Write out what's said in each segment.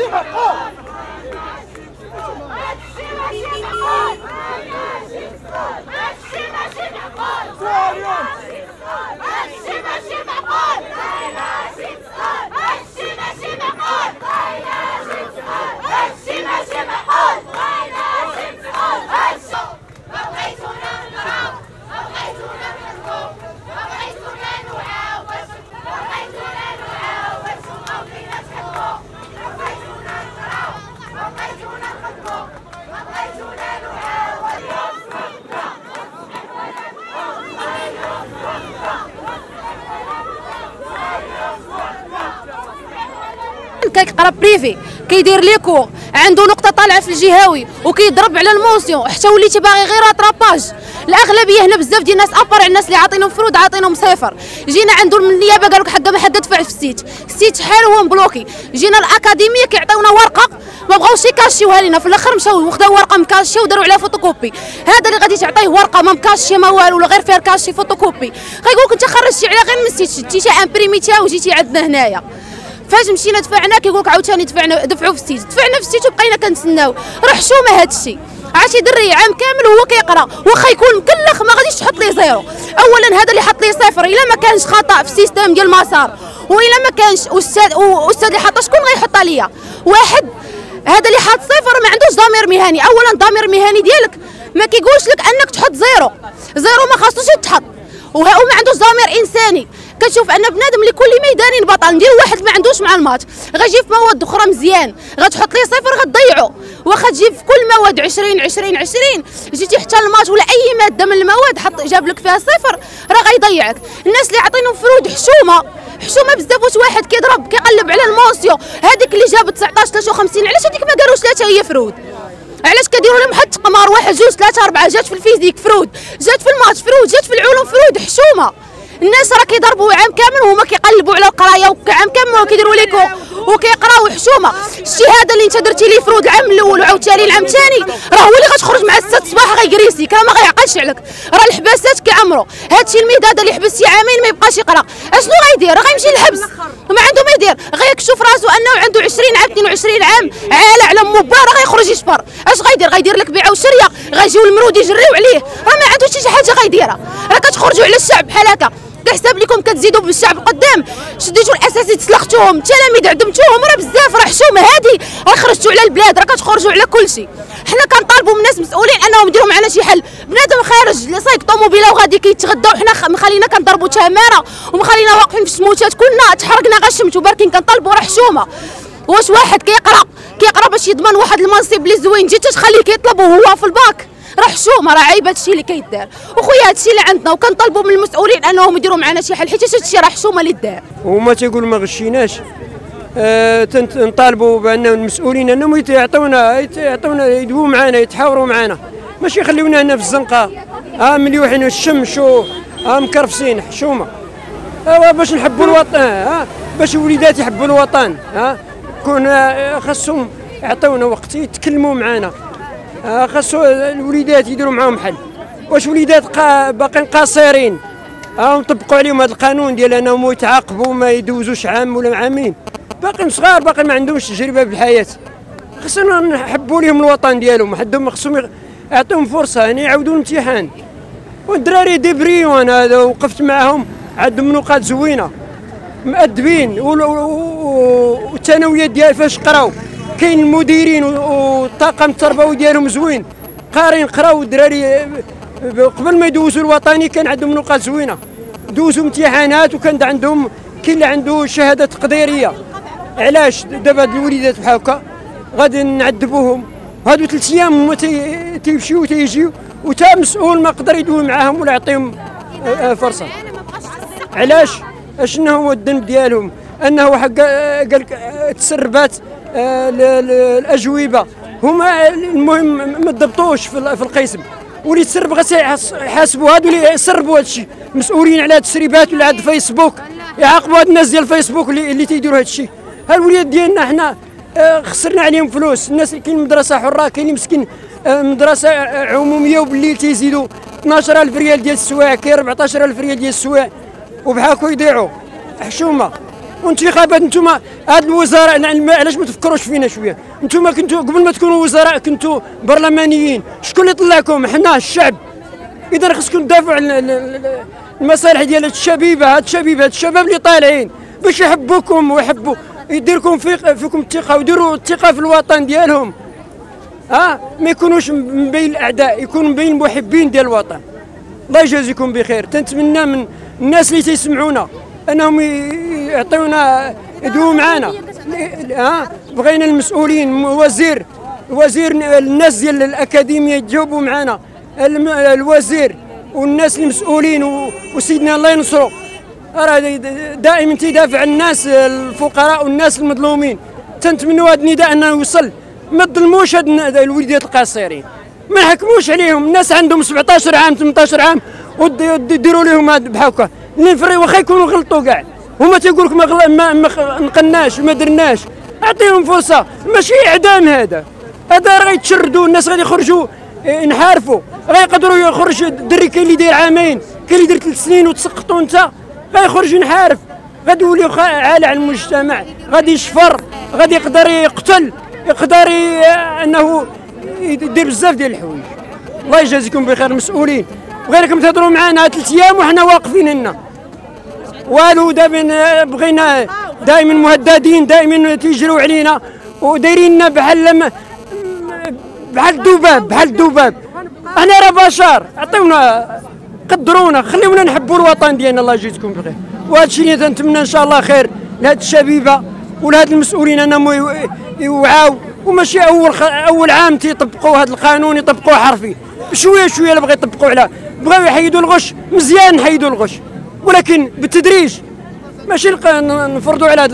媳 كيقرا privé كيدير les cours عنده نقطة طالعة في الجهوي وكيضرب على الموسيون حتى وليتي باغي غير rattrapage الأغلبية هنا بزاف ديال الناس à part الناس اللي عاطينهم fraude عاطينهم صفر. جينا عنده من النيابة قالوا لك حقا ما حد دفع في ال site. ال site شحال هو مبلوكي. جينا الأكاديمية كيعطيونا ورقة. ما بغاوش يكاشيوها لينا. في الأخر مشاو وخداو ورقة مكاشية وداروا عليها فوتوكوبي. هذا اللي غادي تعطيه ورقة ما مكاشية ما والو ولا غير فيها cachet photocopie. غيقول لك أنت خرجتي على غير من ال site شتيتي امبريميتيها وجيتي عندنا هنايا. فاش مشينا دفعنا كيقول لك عاوتاني دفعنا دفعوا في ال site دفعنا في ال site وبقينا كنتسناو. راه حشومه هذا الشيء عرفتي دري عام كامل وهو كيقرا. واخا يكون مكلخ ما غاديش تحط ليه zéro. اولا هذا اللي حط ليه صفر. إلا ما كانش خطأ في ال système ديال المسار. وإلا ما كانش أستاذ أستاذ اللي حط شكون غيحطها ليا؟ واحد. هذا اللي حاط صفر ما عندوش ضمير مهني. اولا الضمير المهني ديالك. ما كيقولش لك أنك تحط zéro. zéro ما خاصوش يتحط وما عندوش ضمير إنساني. كتشوف أن بنادم لكل ميدان بطل ندير واحد ما عندوش مع ال maths غيجي في مواد أخرى مزيان غتحط ليه صفر غتضيعو. واخا تجيب في كل مواد 20 20 20 جيتي حتى ال maths ولا أي مادة من المواد حط جاب لك فيها صفر راه غيضيعك. الناس اللي عاطينهم fraude حشومة حشومة بزاف واش واحد كيضرب كيقلب على ال mention. هذيك اللي جابت 19 53 علاش هذيك ما داروش ثلاثة هي fraude علاش كديروا لهم حتى قمار واحد جوج ثلاثة أربعة جات في ال physique fraude جات في الماتش فرود جات في العلوم فرود حشومة. الناس راه كيضربوا عام كامل وهما كيقلبوا على القراية وعام كامل كيديروا ليكو وكيقراو حشومة. الشهادة اللي انت درتي لي فرود العام الأول وعاوتاني العام الثاني راه هو اللي غتخرج مع 6 الصباح غيكريسي كان ما غيعقلش عليك. راه الحباسات كيعمروا هادشي المداد اللي حبستي عامين ما يبقاش يقرا. أشنو غيدير؟ راه غيمشي للحبس. ما عنده ما يدير. غيكشف راسو أنه عنده 20 عام 22 عام عالة على مبا راه غيخرج يشفر أش غيدير؟ غيدير لك بيعه وشرية. غيجيو المرود يجريو عليه. راه ما عندوش شي حاجة غيديرها راه كتخرجوا على الشعب بحال هكا. كحساب لكم كتزيدوا بالشعب قدام. شديتوا الأساسي تسلختوهم التلاميذ عدمتوهم راه بزاف راه حشومه هادي راه خرجتوا على البلاد راه كتخرجوا على كل شيء. حنا كنطالبوا من الناس مسؤولين أنهم يديروا معنا شي حل. بنادم خارج سايق طوموبيله وغادي كيتغدى وحنا مخلينا كنضربوا تمارة ومخلينا واقفين في السموتات كلنا. تحرقنا غا الشمس وباركين كنطالبوا راه حشومة. واش واحد كيقرا كيقرأ باش يضمن واحد المنصب اللي زوين جيت تخليه كيطلب وهو في الباك. راه حشومه راه عيب هادشي اللي كيدار. وخويا هادشي اللي عندنا وكنطلبوا من المسؤولين أنهم يديروا معنا شي حل حيت هادشي راه حشومه اللي دار. هما تيقولوا ما غشيناش. آه نطالبوا بأن المسؤولين أنهم يعطونا يعطونا يدووا معنا يتحاوروا معنا. ماشي يخليونا هنا في الزنقة. ها مليوحين الشمس ها مكرفسين حشومة. ها باش نحبوا الوطن. ها باش الوليدات يحبوا الوطن. ها كون خاصهم يعطيونا وقت يتكلموا معنا. خاصو الوليدات يديروا معاهم حل. واش وليدات قا باقيين قاصرين. ها نطبقوا عليهم هذا القانون ديال انهم يتعاقبوا ما يدوزوش عام ولا عامين. باقيين صغار باقيين ما عندهمش تجربة بالحياة خصنا نحبوا لهم الوطن ديالهم. حدهم خصهم يعطيهم فرصة يعني يعاودوا الامتحان. والدراري ديبريون هذا وقفت معاهم عندهم نقاط زوينة. مؤدبين والثانويات ديال فاش قراو. كاين المديرين والطاقم التربوي ديالهم زوين. قارين قراو الدراري قبل ما يدوزوا الوطني كان عندهم نقاط زوينة. دوزوا امتحانات وكان عندهم كاين اللي عنده شهادة تقديرية. علاش دابا هاد الوليدات بحال هكا؟ غادي نعذبوهم. هادو ثلاث أيام هما تيمشيو تيجيو وتا مسؤول ما قدر يدوي معاهم ولا يعطيهم آه، فرصة. علاش؟ أشنو هو الذنب ديالهم؟ أنه حق قال تسربات آه، الأجوبة. هما المهم ما ضبطوش في القسم. واللي تسرب يحاسبوا هادو اللي سربوا هذا الشيء مسؤولين على التسريبات ولا على الفيسبوك يعاقبوا هاد الناس ديال الفيسبوك اللي, اللي تيديروا هذا الشيء ها الوليد ديالنا حنا آه، خسرنا عليهم فلوس. الناس كاين مدرسة حرة كاين مسكين آه، مدرسة عمومية وبالليل تيزيدوا. 12000 ريال ديال السوايع كاين 14000 ريال ديال السوايع. وبحال يضيعوا. حشومة. وانتخابات أنتم هاد الوزراء علاش ما تفكروش فينا شوية؟ أنتم كنتوا قبل ما تكونوا وزراء كنتوا برلمانيين شكون اللي طلعكم؟ حنا الشعب. إذا خصكم تدافعوا على المصالح ديال الشبيبة هاد الشبيبة هاد الشباب اللي طالعين. باش يحبوكم ويحبوا يديركم في فيكم الثقة ويديروا الثقة في الوطن ديالهم. ها؟ ما يكونوش من بين الأعداء يكونوا من بين المحبين ديال الوطن. الله يجازيكم بخير. تنتمنى من الناس اللي تيسمعونا. انهم يعطيونا يدووا معنا ها؟ بغينا المسؤولين وزير وزير الناس ديال الأكاديمية يتجاوبوا معنا الوزير والناس المسؤولين وسيدنا الله ينصرو. راه دائما تيدافع الناس الفقراء والناس المظلومين. تنتمنوا هذا النداء أنه يوصل. ما تظلموش هاد الوليدات القاصرين. ما نحكموش عليهم. الناس عندهم 17 عام 18 عام وديروا لهم بحال هكا. اللي فري واخا يكونوا غلطوا كاع هما تيقول لك ما, غل... ما, نقناش ما درناش. أعطيهم فرصة. ماشي إعدام هذا. هذا راه غيتشردوا الناس غادي يخرجوا إيه، ينحارفوا. غيقدروا يخرج الدري كاين اللي داير عامين. كاين اللي داير ثلاث سنين وتسقطوا انت. غيخرج ينحارف. غادي يولي عالة على المجتمع. غادي يشفر. غادي يقدر يقتل. يقدر أنه يدير بزاف ديال الحوايج. الله يجازيكم بخير المسؤولين بغيناكم تهضروا معنا ثلاث أيام وحنا واقفين هنا. والو دابا بغينا دائما مهددين دائما تيجروا علينا. ودايريننا بحال بحال الذباب بحال الذباب إحنا راه بشر. عطيونا قدرونا خليونا نحبوا الوطن ديالنا. الله يجزيكم بخير. وهذا الشيء اللي تنتمنى إن شاء الله خير لهاد الشبيبة ولهاد المسؤولين. انهم يو- يوعاو. وماشي أول خ... أول عام تيطبقوا هذا القانون يطبقوه حرفي. شوية شوية اللي بغا يطبقوا على. بغاو يحيدوا الغش. مزيان نحيدوا الغش. ولكن بالتدريج ماشي نفرضوا على هاد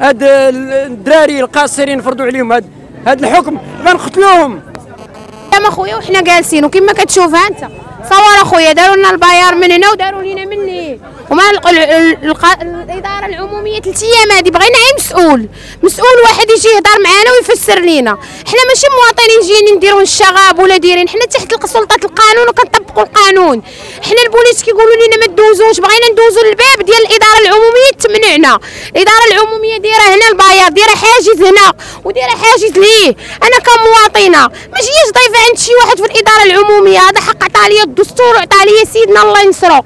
هاد الدراري القاصرين نفرضوا عليهم هاد هاد الحكم. غنقتلوهم. قدام اخويا وحنا جالسين وكما كتشوفها انت. صور أخويا داروا لنا البيار من هنا وداروا لينا من هنا وما الإدارة العمومية ثلاث أيام هذه بغينا غير مسؤول. مسؤول واحد يجي يهضر معنا ويفسر لينا. حنا ماشي مواطنين جايين نديروا الشغاب ولا دايرين. حنا تحت سلطة القانون وكنطبقوا القانون. حنا البوليس كيقولوا لنا ما تدوزوش بغينا ندوزوا للباب ديال الإدارة العمومية تمنعنا. الإدارة العمومية دايرة هنا البيار دايرة حاجز هنا ودايرة حاجز ليه. أنا كمواطنة ما جيش ضيفه عند شي واحد في الإدارة العمومية؟ هذا حق عطاه الدستور وعطاه لي سيدنا الله ينصرو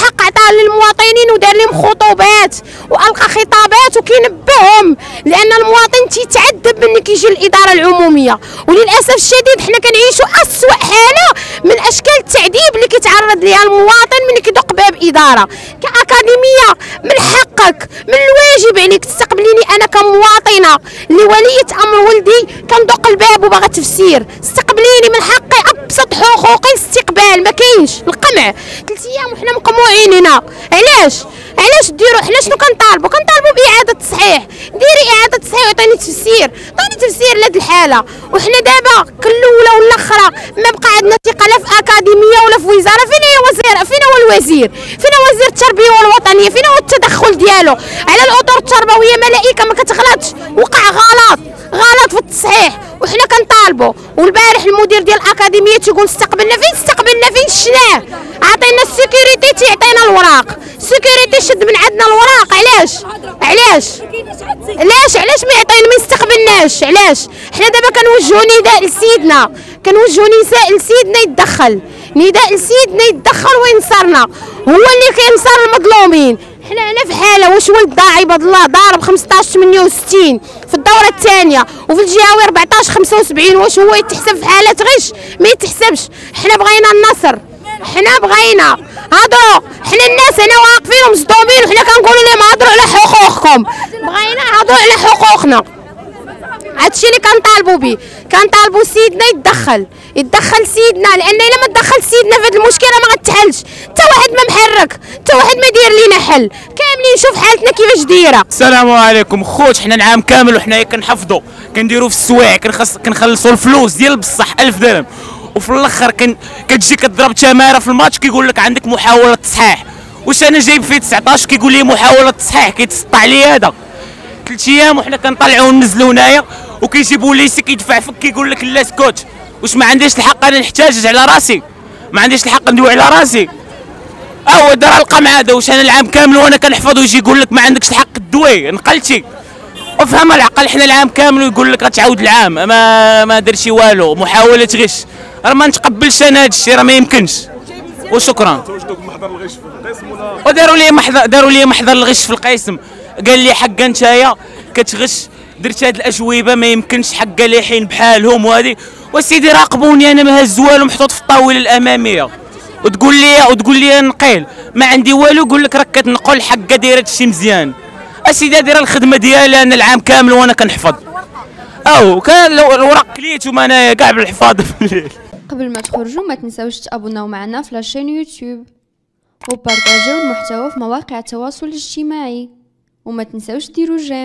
حق عطاه للمواطنين ودار لهم خطوبات وألقى خطابات وكينبههم لأن المواطن تيتعذب من كيجي الإدارة العمومية. وللأسف الشديد حنا كنعيشوا أسوأ حالة من أشكال التعذيب اللي كيتعرض ليها المواطن من كيدق باب إدارة. كأكاديمية من حقك من الواجب عليك تستقبليني أنا كمواطنة اللي وليه أمر ولدي كندق الباب وباغا تفسير. استقبليني من حقي أبسط حقوقي الاستقبال ما كاينش. القمع. ثلاث أيام وحنا مقموعين هنا. علاش؟ علاش ديروا؟ حنا شنو كنطالبوا؟ كنطالبوا بإعادة التصحيح ديري إعادة تصحيح وعطيني تفسير. عطيني تفسير لهاد الحالة. وحنا دابا كالأولى ولا الاخرى ما بقى عندنا ثقة لا في أكاديمية ولا في وزارة. فين هي وزير فين هو الوزير. فين وزير التربية والوطنية؟ فين هو التدخل ديالو؟ على الأطر التربوية ملائكة ما كتغلطش. وقع غلط. غلط في التصحيح. وحنا كنطالبوا والبارح المدير ديال الأكاديمية تيقول استقبلنا فين؟ استقبلنا فين؟ شناه عطينا ال sécurité تيعطينا الوراق. ال sécurité شد من عندنا الوراق. علاش؟ علاش؟ علاش؟ علاش ما يعطينا ما يستقبلناش؟ علاش؟ حنا دابا كنوجهوا نداء لسيدنا. كنوجهوا نداء لسيدنا يتدخل. نداء لسيدنا يتدخل وينصرنا هو اللي كينصر المظلومين. حنا هنا في حالة واش ولد عباد الله؟ ضارب 15 68 في الدورة الثانية وفي الجهوي 14 75 واش هو يتحسب في حالة غش؟ ما يتحسبش. حنا بغينا النصر. حنا بغينا. هضروا حنا الناس هنا واقفين ومصدومين وحنا كنقولوا لهم هضروا على حقوقكم. بغينا هضروا على حقوقنا. هادشي اللي كنطالبوا به. كنطالبوا سيدنا يتدخل يتدخل سيدنا لأن إلا ما سيدنا في هاد المشكلة ما غتحلش. حتى واحد ما محرك حتى واحد ما داير لينا حل. كاملين شوف حالتنا كيفاش دايرة. السلام عليكم خوت حنا العام كامل وحنايا كنحفظوا كنديروا في السوايع كنخلصوا الفلوس ديال بصح 1000 درهم. وفي الأخر كتجي كضرب تمارة في الماتش كيقول لك عندك محاولة تصحيح. واش أنا جايب فيه 19 كيقول لي محاولة تصحيح كيتسطع لي هذا. ثلاث أيام وحنا كنطلعوا وننزلوا هنايا وكيجي بوليسي كيدفع فك كيقول لك لا سكوت. واش ما عنديش الحق أنا نحتاج على راسي. ما عنديش الحق ندوي على راسي. هو دار القمع هذا واش أنا العام كامل وأنا كنحفظ ويجي يقول لك ما عندكش الحق تدوي نقلتي وفهم العقل حنا العام كامل ويقول لك غتعاود العام ما ما درتي والو محاولة غش. راه ما نتقبلش أنا هذا الشيء راه ما يمكنش. وشكرا. وداروا لي محضر داروا لي محضر الغش في القسم. قال لي حق نتايا كتغش درت هاد الأجوبة ما يمكنش حق ليحين بحالهم وهذه وسيدي راقبوني أنا ما هز والو محطوط في الطاولة الأمامية. وتقول لي وتقول لي نقيل ما عندي والو يقول لك راك كتنقل حقه دايره هادشي مزيان. اسيدي دايرة الخدمة ديالي أنا العام كامل وأنا كنحفظ. أو كان لو- الوراق كليتهم انايا كاع بالحفاظ. في الليل قبل ما تخرجوا ما تنساوش تابوناو معنا في لاشين يوتيوب وبارطاجيو المحتوى في مواقع التواصل الاجتماعي. وما تنساوش ديروا جيم.